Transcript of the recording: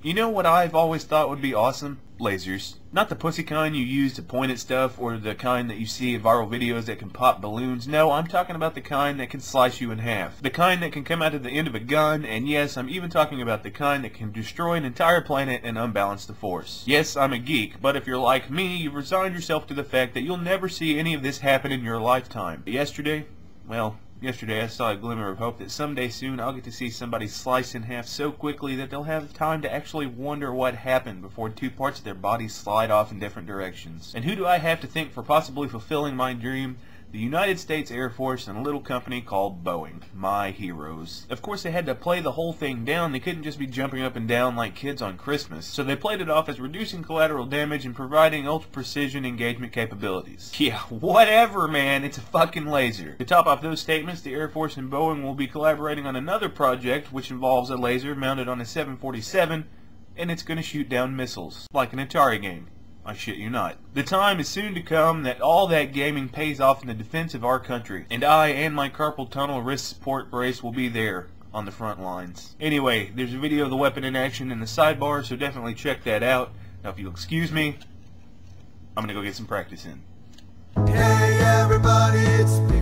You know what I've always thought would be awesome? Lasers. Not the pussy kind you use to point at stuff or the kind that you see in viral videos that can pop balloons. No, I'm talking about the kind that can slice you in half. The kind that can come out of the end of a gun, and yes, I'm even talking about the kind that can destroy an entire planet and unbalance the force. Yes, I'm a geek, but if you're like me, you've resigned yourself to the fact that you'll never see any of this happen in your lifetime. Yesterday, well, Yesterday I saw a glimmer of hope that someday soon I'll get to see somebody sliced in half so quickly that they'll have time to actually wonder what happened before two parts of their body slide off in different directions. And who do I have to thank for possibly fulfilling my dream? The United States Air Force and a little company called Boeing. My heroes. Of course they had to play the whole thing down, they couldn't just be jumping up and down like kids on Christmas, so they played it off as reducing collateral damage and providing ultra-precision engagement capabilities. Yeah, whatever man, it's a fucking laser. To top off those statements, the Air Force and Boeing will be collaborating on another project which involves a laser mounted on a 747 and it's going to shoot down missiles, like an Atari game. I shit you not. The time is soon to come that all that gaming pays off in the defense of our country, and I and my carpal tunnel wrist support brace will be there on the front lines. Anyway, there's a video of the weapon in action in the sidebar, so definitely check that out. Now if you'll excuse me, I'm gonna go get some practice in. Hey everybody, it's Seth.